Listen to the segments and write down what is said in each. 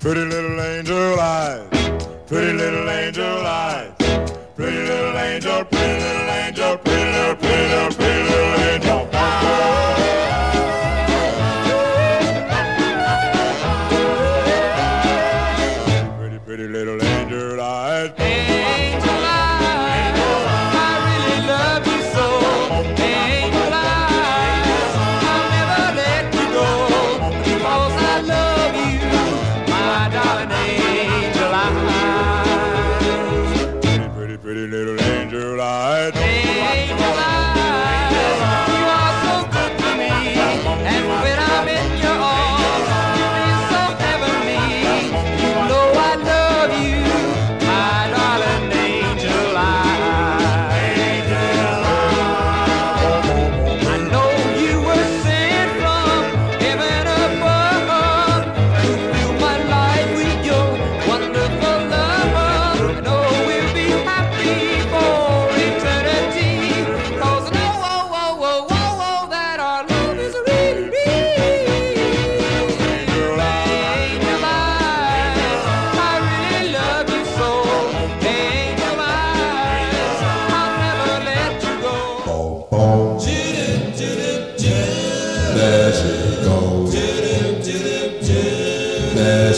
Pretty little angel eyes, pretty little angel eyes, pretty little angel, pretty little angel, pretty little, pretty little, pretty little angel. Pretty, pretty little angel eyes. Bye.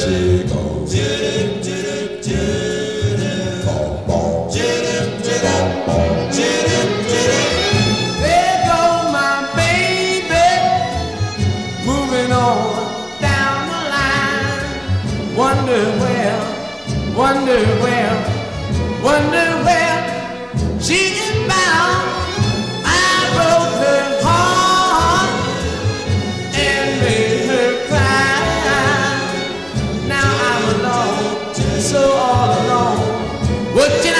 she goes. Bom, bom. Bom, bom. There goes my baby, moving on down the line. Wonder where, wonder where, wonder where she is. వచ్చిన